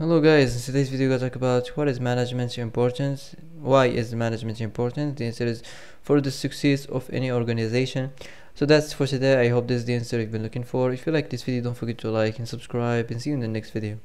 Hello guys, in today's video we're going to talk about what is management importance, why is management important, the answer is for the success of any organization. So that's for today, I hope this is the answer you've been looking for. If you like this video don't forget to like and subscribe and see you in the next video.